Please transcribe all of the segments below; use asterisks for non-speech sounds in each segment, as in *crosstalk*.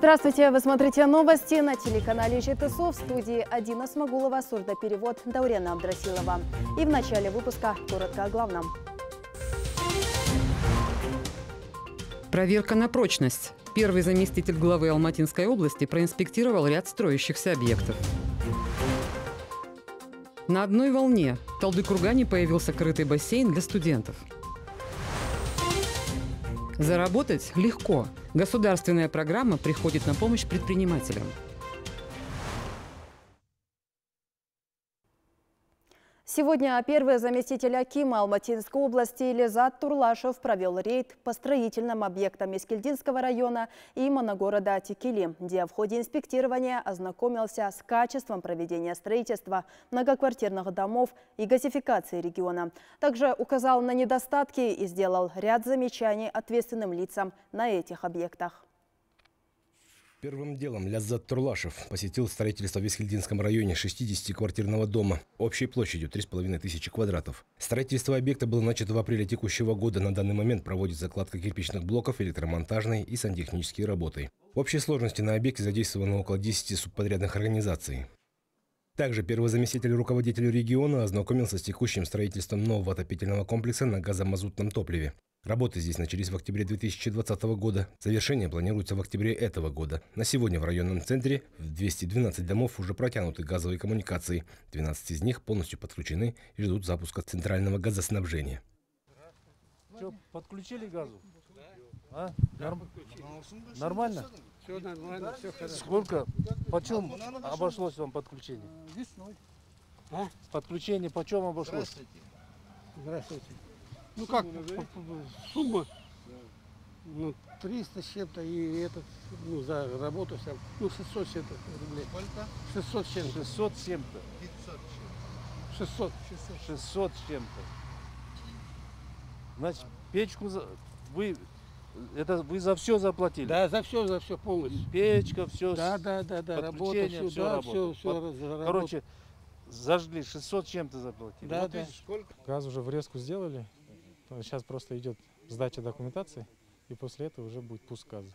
Здравствуйте! Вы смотрите новости на телеканале ЖТСУ в студии Адина Смогулова, сурдоперевод Даурена Абдрасилова. И в начале выпуска коротко о главном. Проверка на прочность. Первый заместитель главы Алматинской области проинспектировал ряд строящихся объектов. На одной волне в Талдыкургане появился крытый бассейн для студентов. Заработать легко. Государственная программа приходит на помощь предпринимателям. Сегодня первый заместитель Акима Алматинской области Лизат Турлашев провел рейд по строительным объектам Искельдинского района и моногорода Атикили, где в ходе инспектирования ознакомился с качеством проведения строительства многоквартирных домов и газификации региона. Также указал на недостатки и сделал ряд замечаний ответственным лицам на этих объектах. Первым делом Ляззат Турлашев посетил строительство в Висхельдинском районе 60-квартирного дома общей площадью 3,5 тысячи квадратов. Строительство объекта было начато в апреле текущего года. На данный момент проводит закладка кирпичных блоков, электромонтажные и сантехнические работы. В общей сложности на объекте задействовано около 10 субподрядных организаций. Также первый заместитель руководителя региона ознакомился с текущим строительством нового отопительного комплекса на газомазутном топливе. Работы здесь начались в октябре 2020 года. Завершение планируется в октябре этого года. На сегодня в районном центре в 212 домов уже протянуты газовые коммуникации. 12 из них полностью подключены и ждут запуска центрального газоснабжения. Что, подключили газу? А? Норм... Нормально? Все нормально, все хорошо. Сколько? Почем обошлось вам подключение? Весной. Подключение почем обошлось? Здравствуйте. Ну как, сумма, ну, 300 с чем-то, и этот, ну, за работу сам, ну, 600 с чем-то рублей. Сколько? 600 с чем-то. 600 с чем-то. 600. 600 с чем-то. Значит, печку за... вы это вы за все заплатили? Да, за все, за все полностью. Печка, все. Да, да, да, да, работа, подключение, все, всё да, работает. все, все, Под- Короче, зажгли 600 с чем-то заплатили. Да, Вот да. сколько? Газ уже врезку сделали. Сейчас просто идет сдача документации, и после этого уже будет пуск газа.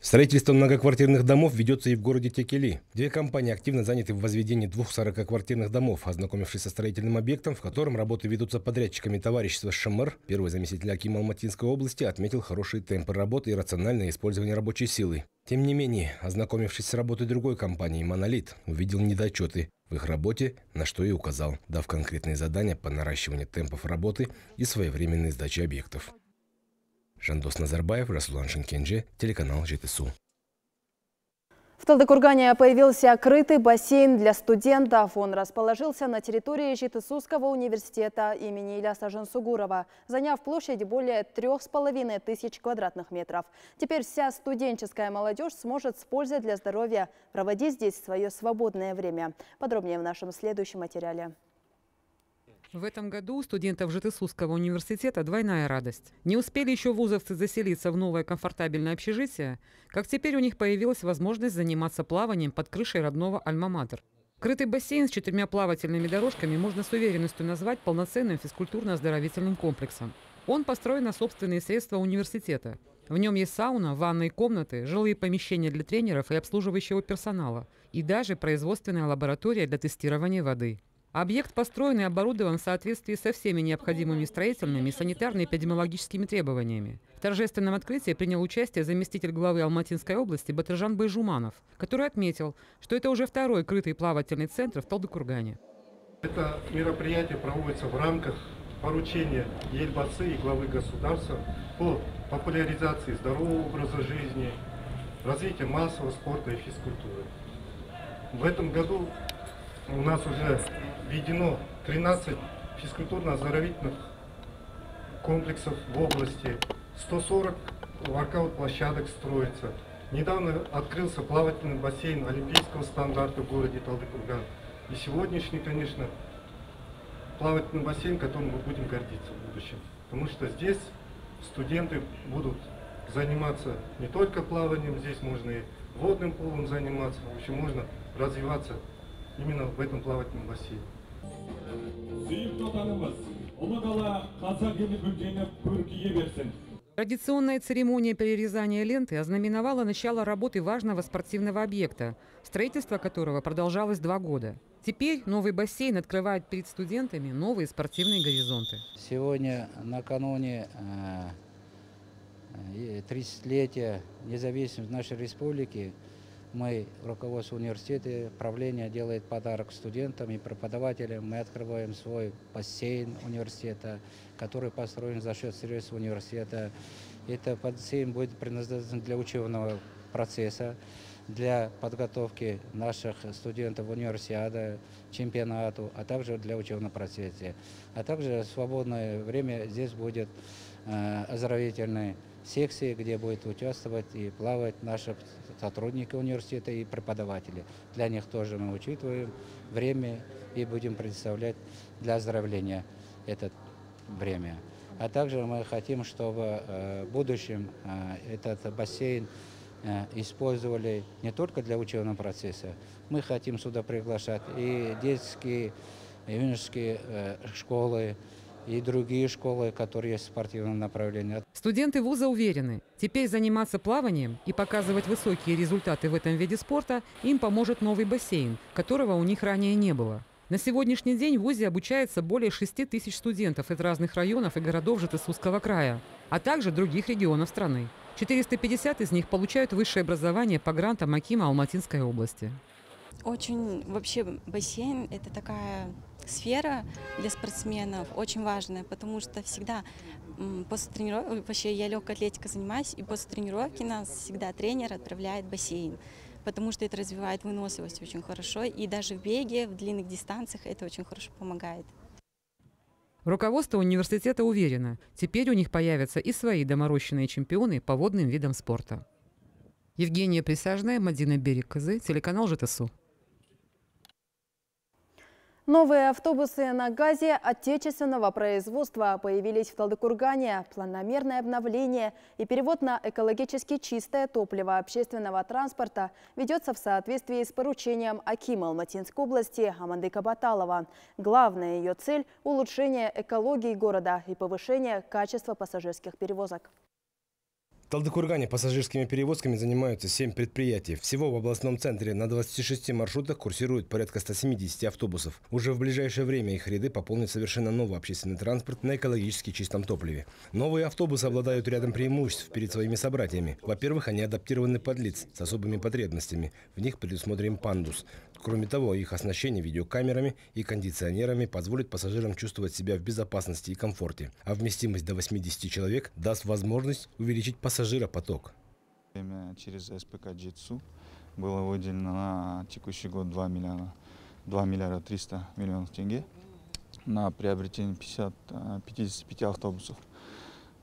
Строительство многоквартирных домов ведется и в городе Текели. Две компании активно заняты в возведении двух 40-квартирных домов. Ознакомившись со строительным объектом, в котором работы ведутся подрядчиками товарищества ШМР, первый заместитель Акима Алматинской области отметил хорошие темпы работы и рациональное использование рабочей силы. Тем не менее, ознакомившись с работой другой компании «Монолит», увидел недочеты в их работе, на что и указал, дав конкретные задания по наращиванию темпов работы и своевременной сдачи объектов. Жандос Назарбаев, Расулан Шенкенже, телеканал ЖТСУ. В Талдыкургане появился крытый бассейн для студентов. Он расположился на территории Житысусского университета имени Иляса Жансугурова, заняв площадь более трех с половиной тысяч квадратных метров. Теперь вся студенческая молодежь сможет с пользой для здоровья проводить здесь свое свободное время. Подробнее в нашем следующем материале. В этом году у студентов Житысусского университета двойная радость. Не успели еще вузовцы заселиться в новое комфортабельное общежитие, как теперь у них появилась возможность заниматься плаванием под крышей родного Альма-Матер. Крытый бассейн с четырьмя плавательными дорожками можно с уверенностью назвать полноценным физкультурно-оздоровительным комплексом. Он построен на собственные средства университета. В нем есть сауна, ванные комнаты, жилые помещения для тренеров и обслуживающего персонала, и даже производственная лаборатория для тестирования воды. Объект построен и оборудован в соответствии со всеми необходимыми строительными, санитарно-эпидемиологическими требованиями. В торжественном открытии принял участие заместитель главы Алматинской области Батыржан Байжуманов, который отметил, что это уже второй крытый плавательный центр в Талдыкургане. Это мероприятие проводится в рамках поручения Ельбасы и главы государства по популяризации здорового образа жизни, развитию массового спорта и физкультуры. В этом году у нас уже введено 13 физкультурно-оздоровительных комплексов в области, 140 воркаут-площадок строится. Недавно открылся плавательный бассейн олимпийского стандарта в городе Талдыкурган. И сегодняшний, конечно, плавательный бассейн, которым мы будем гордиться в будущем. Потому что здесь студенты будут заниматься не только плаванием, здесь можно и водным полом заниматься, в общем, можно развиваться именно в этом плавательном бассейне. сүйікті отанымыз ұлы дала қазақ елі гүлденіп көркейе берсін Традиционная церемония перерезания ленты ознаменовала начало работы важного спортивного объекта, строительство которого продолжалось два года. Теперь новый бассейн открывает перед студентами новые спортивные горизонты. Сегодня накануне 30-летия независимости нашей республики мы, руководство университета, правление делает подарок студентам и преподавателям. Мы открываем свой бассейн университета, который построен за счет средств университета. Это бассейн будет предназначен для учебного процесса, для подготовки наших студентов в универсиада, чемпионату, а также для учебного процесса. А также в свободное время здесь будет э, оздоровительный секции, где будет участвовать и плавать наши сотрудники университета и преподаватели. Для них тоже мы учитываем время и будем предоставлять для оздоровления это время. А также мы хотим, чтобы э, в будущем э, этот бассейн э, использовали не только для учебного процесса. Мы хотим сюда приглашать и детские, и юношеские школы, и другие школы, которые есть в спортивном направлении. Студенты вуза уверены, теперь заниматься плаванием и показывать высокие результаты в этом виде спорта им поможет новый бассейн, которого у них ранее не было. На сегодняшний день в ВУЗе обучается более 6 тысяч студентов из разных районов и городов Житесусского края, а также других регионов страны. 450 из них получают высшее образование по грантам Акима Алматинской области. Очень вообще бассейн – это такая сфера для спортсменов очень важная, потому что всегда после тренировки, вообще я легкой атлетикой занимаюсь, и после тренировки нас всегда тренер отправляет в бассейн, потому что это развивает выносливость очень хорошо, и даже в беге, в длинных дистанциях это очень хорошо помогает. Руководство университета уверено, теперь у них появятся и свои доморощенные чемпионы по водным видам спорта. Евгения Присяжная, Мадина Берег, телеканал ЖТСУ. Новые автобусы на газе отечественного производства появились в Талдыкургане. Планомерное обновление и перевод на экологически чистое топливо общественного транспорта ведется в соответствии с поручением Акима Алматинской области Аманды Кабаталова. Главная ее цель – улучшение экологии города и повышение качества пассажирских перевозок. Талдыкургане пассажирскими перевозками занимаются 7 предприятий. Всего в областном центре на 26 маршрутах курсирует порядка 170 автобусов. Уже в ближайшее время их ряды пополнит совершенно новый общественный транспорт на экологически чистом топливе. Новые автобусы обладают рядом преимуществ перед своими собратьями. Во-первых, они адаптированы под лиц с особыми потребностями. В них предусмотрен пандус. Кроме того, их оснащение видеокамерами и кондиционерами позволит пассажирам чувствовать себя в безопасности и комфорте, а вместимость до 80 человек даст возможность увеличить пассажиропоток. Время через СПК «Джитсу» было выделено на текущий год 2 миллиона, 2 миллиарда 300 миллионов тенге на приобретение 50, 55 э, автобусов.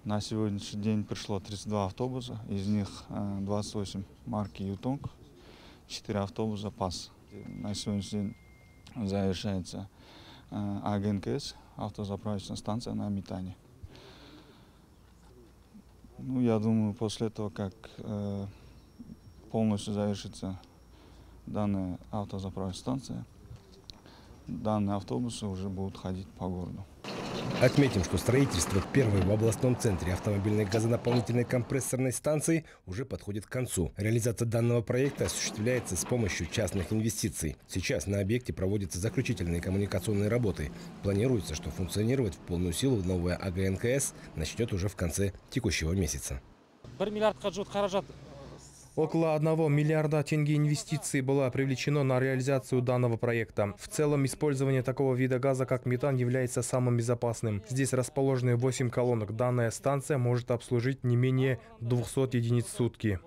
На сегодняшний день пришло 32 автобуса, из них 28 э, марки «Ютонг», 4 автобуса «ПАС». На сегодняшний день завершается э, АГНКС, автозаправочная станция на Метане. Ну, я думаю, после этого, как э, полностью завершится данная автозаправочная станция, данные автобусы уже будут ходить по городу. Отметим, что строительство первой в областном центре автомобильной газонаполнительной компрессорной станции уже подходит к концу. Реализация данного проекта осуществляется с помощью частных инвестиций. Сейчас на объекте проводятся заключительные коммуникационные работы. Планируется, что функционировать в полную силу новая АГНКС начнет уже в конце текущего месяца. Около 1 миллиарда тенге инвестиций было привлечено на реализацию данного проекта. В целом, использование такого вида газа, как метан, является самым безопасным. Здесь расположены 8 колонок. Данная станция может обслужить не менее 200 единиц в сутки.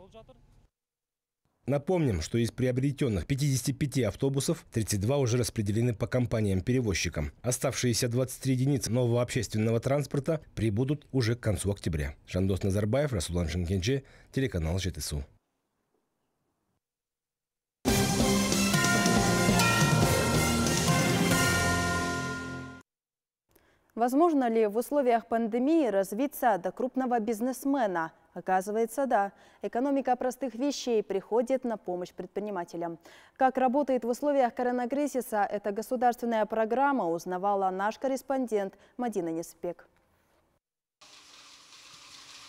Напомним, что из приобретенных 55 автобусов 32 уже распределены по компаниям-перевозчикам. Оставшиеся 23 единицы нового общественного транспорта прибудут уже к концу октября. Жандос Назарбаев, Расулан Шенкенче, телеканал ЖТСУ. Возможно ли в условиях пандемии развиться до крупного бизнесмена? Оказывается, да. Экономика простых вещей приходит на помощь предпринимателям. Как работает в условиях коронакризиса эта государственная программа, узнавала наш корреспондент Мадина Неспек.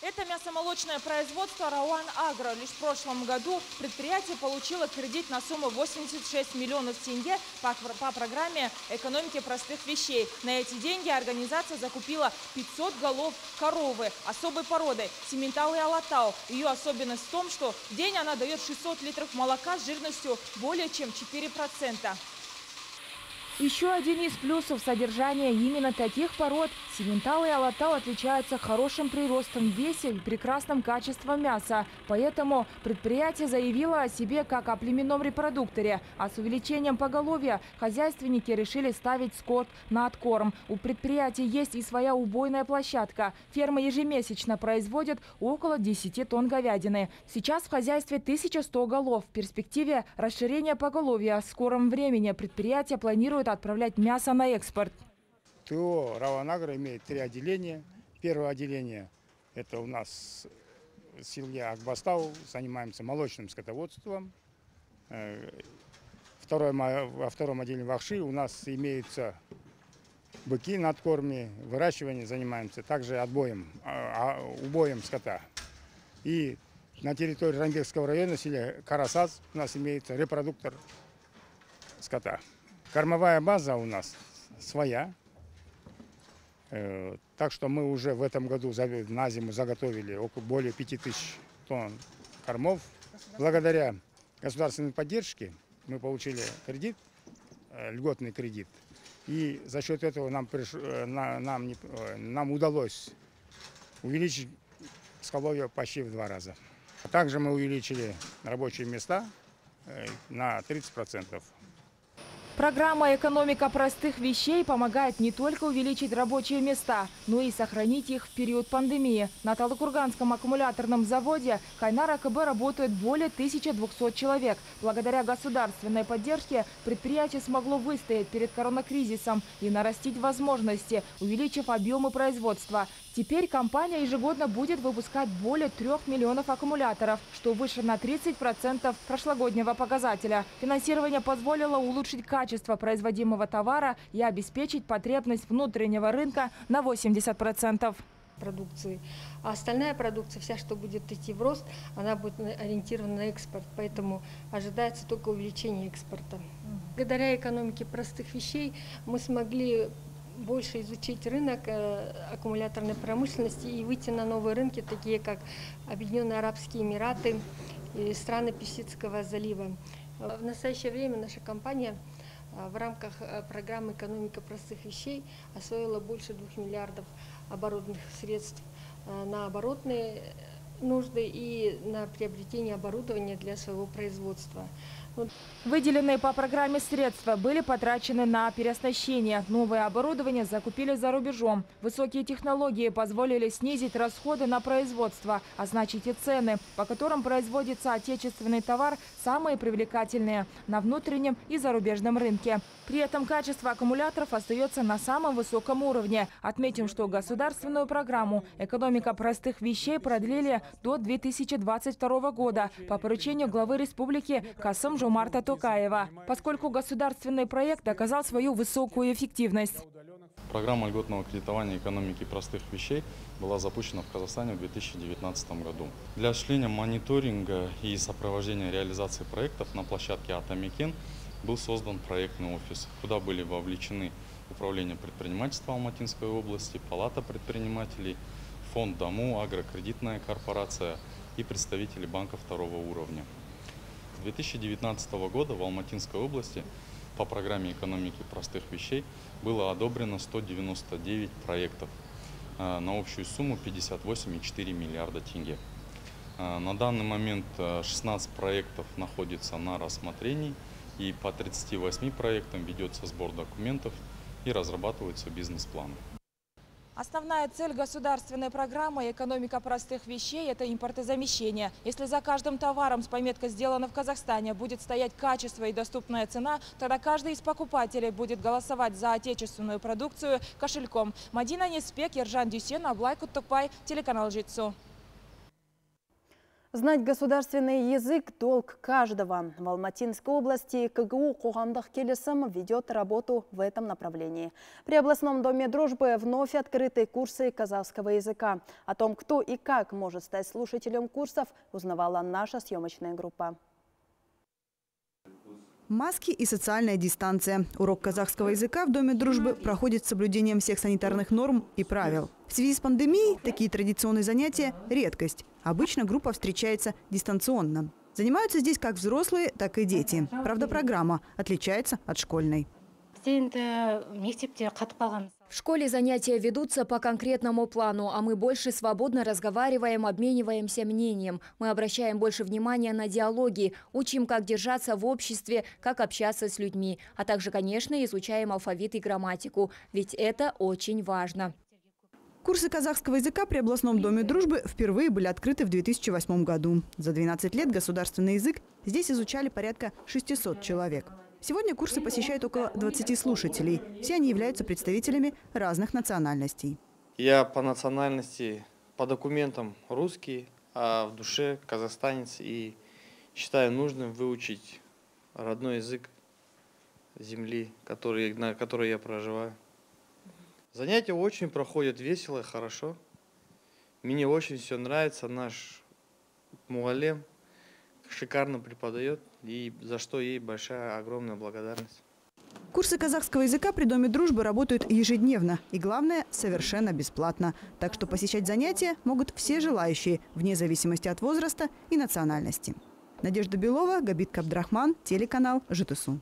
Это мясомолочное производство «Рауан Агро». Лишь в прошлом году предприятие получило кредит на сумму 86 миллионов тенге по, по программе экономики простых вещей. На эти деньги организация закупила 500 голов коровы особой породы – Симентал и Алатау. Ее особенность в том, что в день она дает 600 литров молока с жирностью более чем 4%. Еще один из плюсов содержания именно таких пород – Симентал и Алатау отличаются хорошим приростом в весе и прекрасным качеством мяса. Поэтому предприятие заявило о себе как о племенном репродукторе. А с увеличением поголовья хозяйственники решили ставить скот на откорм. У предприятия есть и своя убойная площадка. Ферма ежемесячно производит около 10 тонн говядины. Сейчас в хозяйстве 1100 голов. В перспективе расширения поголовья в скором времени предприятие планирует отправлять мясо на экспорт. ТО «Раванагра» имеет три отделения. Первое отделение – это у нас селе Акбастау, занимаемся молочным скотоводством. Э, второе, во втором отделении Вахши у нас имеются быки над корми, выращивание занимаемся, также отбоем, а, а, убоем скота. И на территории Рамбекского района, селе Карасаз, у нас имеется репродуктор скота. Кормовая база у нас своя. Э, так что мы уже в этом году на зиму заготовили более 5000 тонн кормов. Благодаря государственной поддержке мы получили кредит, э, льготный кредит. И за счет этого нам, приш... Э, нам, нам удалось увеличить сколовье почти в два раза. Также мы увеличили рабочие места на 30%. Программа «Экономика простых вещей» помогает не только увеличить рабочие места, но и сохранить их в период пандемии. На Талакурганском аккумуляторном заводе Хайнар АКБ работает более 1200 человек. Благодаря государственной поддержке предприятие смогло выстоять перед коронакризисом и нарастить возможности, увеличив объемы производства. Теперь компания ежегодно будет выпускать более 3 миллионов аккумуляторов, что выше на 30% прошлогоднего показателя. Финансирование позволило улучшить качество производимого товара и обеспечить потребность внутреннего рынка на 80% продукции. А остальная продукция, вся, что будет идти в рост, она будет ориентирована на экспорт. Поэтому ожидается только увеличение экспорта. Благодаря экономике простых вещей мы смогли больше изучить рынок э, аккумуляторной промышленности и выйти на новые рынки, такие как Объединенные Арабские Эмираты и страны Персидского залива. В настоящее время наша компания в рамках э, программы «Экономика простых вещей» освоила больше двух миллиардов оборотных средств на оборотные нужды и на приобретение оборудования для своего производства. Выделенные по программе средства были потрачены на переоснащение. Новое оборудование закупили за рубежом. Высокие технологии позволили снизить расходы на производство, а значит и цены, по которым производится отечественный товар, самые привлекательные на внутреннем и зарубежном рынке. При этом качество аккумуляторов остается на самом высоком уровне. Отметим, что государственную программу «Экономика простых вещей» продлили до 2022 года по поручению главы республики Касым Жумарова. Марта Токаева, поскольку государственный проект оказал свою высокую эффективность. Программа льготного кредитования экономики простых вещей была запущена в Казахстане в 2019 году. Для осуществления мониторинга и сопровождения реализации проектов на площадке Атамикен был создан проектный офис, куда были вовлечены Управление предпринимательства Алматинской области, Палата предпринимателей, Фонд Дому, Агрокредитная корпорация и представители банка второго уровня. 2019 года в Алматинской области по программе экономики простых вещей было одобрено 199 проектов э, на общую сумму 58,4 миллиарда тенге. Э, на данный момент 16 э, проектов находится на рассмотрении и по 38 проектам ведется сбор документов и разрабатываются бизнес-планы. Основная цель государственной программы «Экономика простых вещей» – это импортозамещение. Если за каждым товаром с пометкой «Сделано в Казахстане» будет стоять качество и доступная цена, тогда каждый из покупателей будет голосовать за отечественную продукцию кошельком. Мадина Неспек, Ержан Дюсен, Аблай Куттукпай, телеканал «Житсу». Знать государственный язык – долг каждого. В Алматинской области КГУ «Кугамдах Келесом» ведет работу в этом направлении. При областном доме дружбы вновь открыты курсы казахского языка. О том, кто и как может стать слушателем курсов, узнавала наша съемочная группа. Маски и социальная дистанция. Урок казахского языка в Доме дружбы проходит с соблюдением всех санитарных норм и правил. В связи с пандемией такие традиционные занятия – редкость. Обычно группа встречается дистанционно. Занимаются здесь как взрослые, так и дети. Правда, программа отличается от школьной. В школе занятия ведутся по конкретному плану, а мы больше свободно разговариваем, обмениваемся мнением. Мы обращаем больше внимания на диалоги, учим, как держаться в обществе, как общаться с людьми, а также, конечно, изучаем алфавит и грамматику, ведь это очень важно. Курсы казахского языка при областном доме дружбы впервые были открыты в 2008 году. За 12 лет государственный язык здесь изучали порядка 600 человек. Сегодня курсы посещают около 20 слушателей. Все они являются представителями разных национальностей. Я по национальности, по документам русский, а в душе казахстанец. И считаю нужным выучить родной язык земли, который, на которой я проживаю. Занятия очень проходят весело, хорошо. Мне очень все нравится. Наш муалем шикарно преподает и за что ей большая огромная благодарность. Курсы казахского языка при Доме дружбы работают ежедневно. И главное, совершенно бесплатно. Так что посещать занятия могут все желающие, вне зависимости от возраста и национальности. Надежда Белова, Габит Кабдрахман, телеканал ЖТСУ.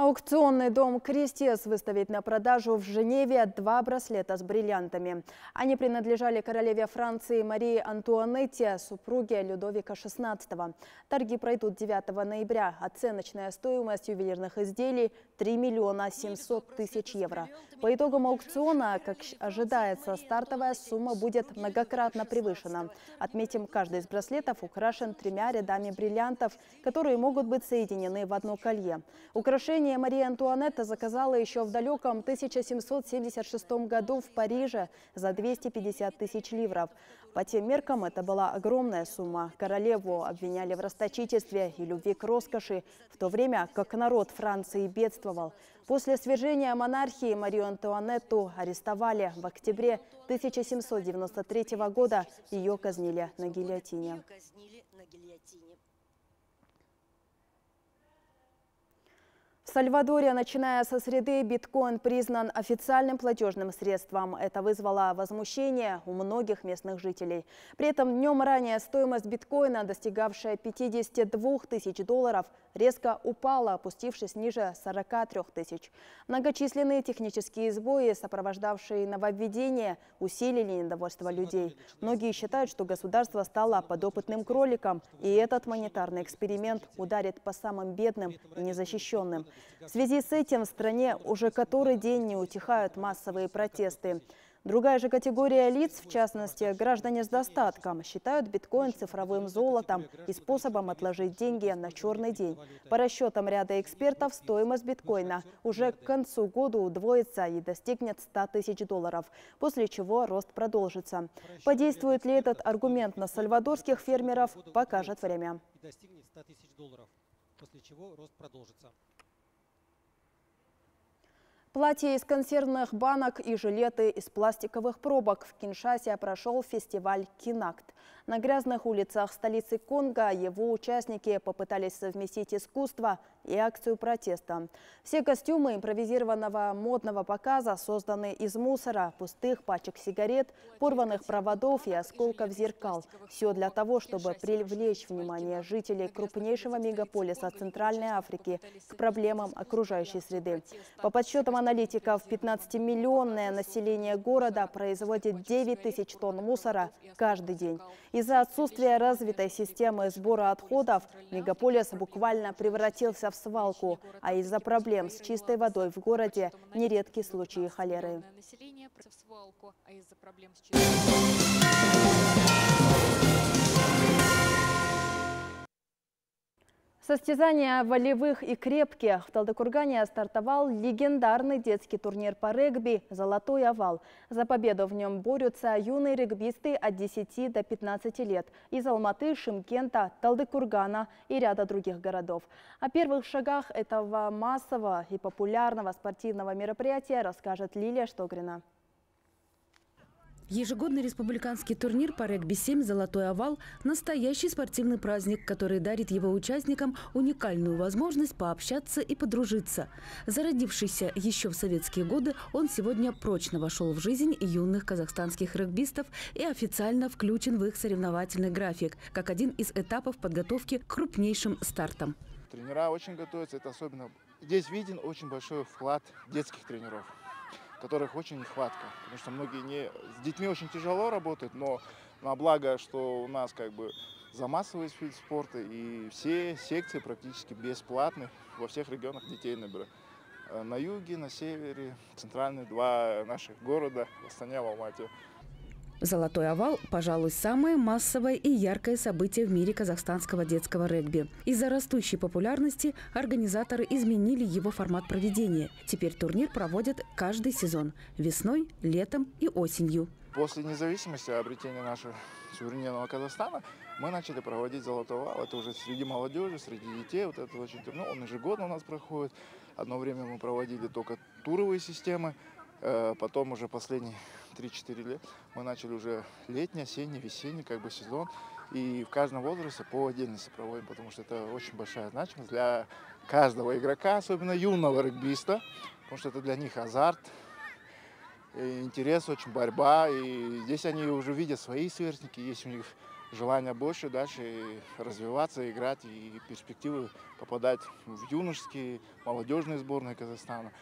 Аукционный дом «Крестес» выставит на продажу в Женеве два браслета с бриллиантами. Они принадлежали королеве Франции Марии Антуанетте, супруге Людовика XVI. Торги пройдут 9 ноября. Оценочная стоимость ювелирных изделий – 3 миллиона 700 тысяч евро. По итогам аукциона, как ожидается, стартовая сумма будет многократно превышена. Отметим, каждый из браслетов украшен тремя рядами бриллиантов, которые могут быть соединены в одно колье. Украшение Украшение Мария Антуанетта заказала еще в далеком 1776 году в Париже за 250 тысяч ливров. По тем меркам это была огромная сумма. Королеву обвиняли в расточительстве и любви к роскоши, в то время как народ Франции бедствовал. После свержения монархии Марию Антуанетту арестовали. В октябре 1793 года ее казнили на гильотине. В Сальвадоре, начиная со среды, биткоин признан официальным платежным средством. Это вызвало возмущение у многих местных жителей. При этом днем ранее стоимость биткоина, достигавшая 52 тысяч долларов, резко упала, опустившись ниже 43 тысяч. Многочисленные технические сбои, сопровождавшие нововведение, усилили недовольство людей. Многие считают, что государство стало подопытным кроликом, и этот монетарный эксперимент ударит по самым бедным и незащищенным. В связи с этим в стране уже который день не утихают массовые протесты. Другая же категория лиц, в частности граждане с достатком, считают биткоин цифровым золотом и способом отложить деньги на черный день. По расчетам ряда экспертов, стоимость биткоина уже к концу года удвоится и достигнет 100 тысяч долларов, после чего рост продолжится. Подействует ли этот аргумент на сальвадорских фермеров, покажет время. Достигнет 100 тысяч долларов, после чего рост продолжится. Платья из консервных банок и жилеты из пластиковых пробок. В Киншасе прошел фестиваль «Кинакт». На грязных улицах столицы Конго его участники попытались совместить искусство и акцию протеста. Все костюмы импровизированного модного показа созданы из мусора, пустых пачек сигарет, порванных проводов и осколков зеркал. Все для того, чтобы привлечь внимание жителей крупнейшего мегаполиса Центральной Африки к проблемам окружающей среды. По подсчетам аналитиков, 15-миллионное население города производит 9 тысяч тонн мусора каждый день. Из-за отсутствия развитой системы сбора отходов мегаполис буквально превратился в свалку, а из-за проблем с чистой водой в городе нередки случаи холеры. Состязания волевых и крепких. В Талдыкургане стартовал легендарный детский турнир по регби «Золотой овал». За победу в нем борются юные регбисты от 10 до 15 лет из Алматы, Шимкента, Талдыкургана и ряда других городов. О первых шагах этого массового и популярного спортивного мероприятия расскажет Лилия Штогрина. Ежегодный республиканский турнир по регби-7 «Золотой овал» – настоящий спортивный праздник, который дарит его участникам уникальную возможность пообщаться и подружиться. Зародившийся еще в советские годы, он сегодня прочно вошел в жизнь юных казахстанских регбистов и официально включен в их соревновательный график, как один из этапов подготовки к крупнейшим стартам. Тренера очень готовятся, это особенно... Здесь виден очень большой вклад детских тренеров которых очень нехватка. Потому что многие не... С детьми очень тяжело работать, но на благо, что у нас как бы за массовый вид спорта и все секции практически бесплатны. Во всех регионах детей набирают. Э, на юге, на севере, центральные два наших города, в Астане, в Алмате. Золотой овал, пожалуй, самое массовое и яркое событие в мире казахстанского детского регби. Из-за растущей популярности организаторы изменили его формат проведения. Теперь турнир проводят каждый сезон – весной, летом и осенью. После независимости обретения нашего суверенного Казахстана мы начали проводить золотой овал. Это уже среди молодежи, среди детей. Вот это очень ну, он ежегодно у нас проходит. Одно время мы проводили только туровые системы. Э, потом уже последние *laughs* 3-4 лет мы начали уже летний, осенний, весенний как бы сезон. И в каждом возрасте по отдельности проводим, потому что это очень большая значимость для каждого игрока, особенно юного регбиста, потому что это для них азарт, интерес, очень борьба. И здесь они уже видят свои сверстники, есть у них желание больше дальше развиваться, играть и перспективы попадать в юношеские, молодежные сборные Казахстана.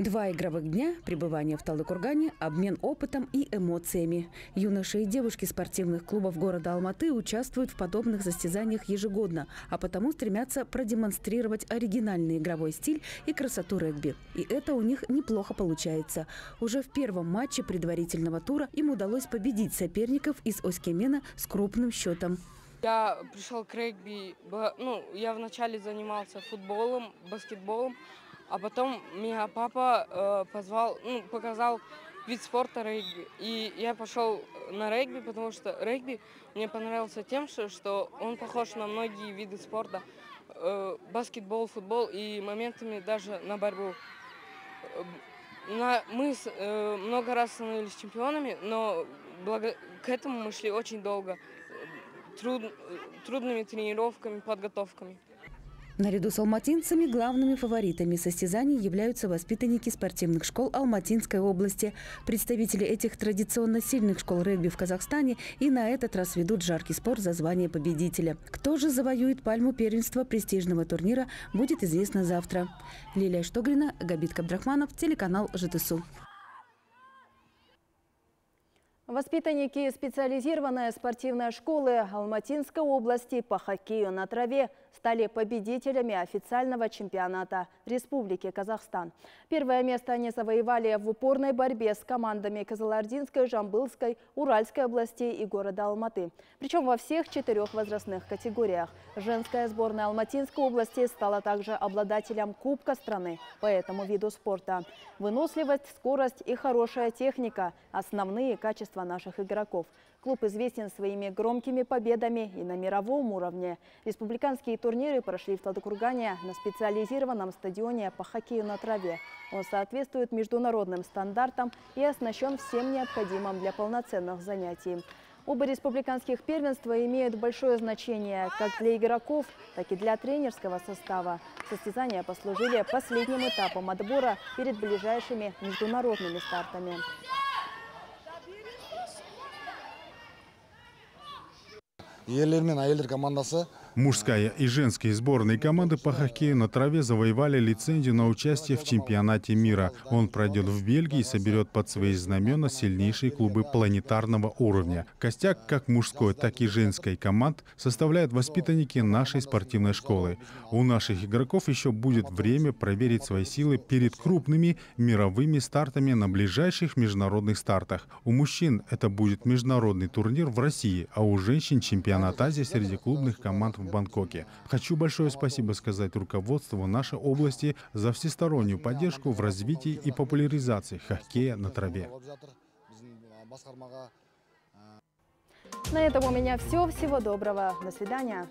Два игровых дня, пребывание в Талдыкургане, обмен опытом и эмоциями. Юноши и девушки спортивных клубов города Алматы участвуют в подобных состязаниях ежегодно, а потому стремятся продемонстрировать оригинальный игровой стиль и красоту регби. И это у них неплохо получается. Уже в первом матче предварительного тура им удалось победить соперников из Оскемена с крупным счетом. Я пришел к регби, ну, я вначале занимался футболом, баскетболом, а потом меня папа э, позвал, ну, показал вид спорта регби. И я пошел на регби, потому что регби мне понравился тем, что, он похож на многие виды спорта. Э, баскетбол, футбол и моментами даже на борьбу. Э, на, мы с, э, много раз становились чемпионами, но благо, к этому мы шли очень долго. Труд, трудными тренировками, подготовками. Наряду с алматинцами главными фаворитами состязаний являются воспитанники спортивных школ Алматинской области. Представители этих традиционно сильных школ регби в Казахстане и на этот раз ведут жаркий спор за звание победителя. Кто же завоюет пальму первенства престижного турнира, будет известно завтра. Лилия Штогрина, Габит Кабдрахманов, телеканал ЖТСУ. Воспитанники специализированной спортивной школы Алматинской области по хоккею на траве стали победителями официального чемпионата Республики Казахстан. Первое место они завоевали в упорной борьбе с командами Казалардинской, Жамбылской, Уральской областей и города Алматы. Причем во всех четырех возрастных категориях. Женская сборная Алматинской области стала также обладателем Кубка страны по этому виду спорта. Выносливость, скорость и хорошая техника – основные качества наших игроков. Клуб известен своими громкими победами и на мировом уровне. Республиканские турниры прошли в Талдыкургане на специализированном стадионе по хоккею на траве. Он соответствует международным стандартам и оснащен всем необходимым для полноценных занятий. Оба республиканских первенства имеют большое значение как для игроков, так и для тренерского состава. Состязания послужили последним этапом отбора перед ближайшими международными стартами. Ерлер мен әйелдер командасы Мужская и женские сборные команды по хоккею на траве завоевали лицензию на участие в чемпионате мира. Он пройдет в Бельгии и соберет под свои знамена сильнейшие клубы планетарного уровня. Костяк как мужской, так и женской команд составляют воспитанники нашей спортивной школы. У наших игроков еще будет время проверить свои силы перед крупными мировыми стартами на ближайших международных стартах. У мужчин это будет международный турнир в России, а у женщин чемпионат Азии среди клубных команд в Бангкоке. Хочу большое спасибо сказать руководству нашей области за всестороннюю поддержку в развитии и популяризации хоккея на траве. На этом у меня все. Всего доброго. До свидания.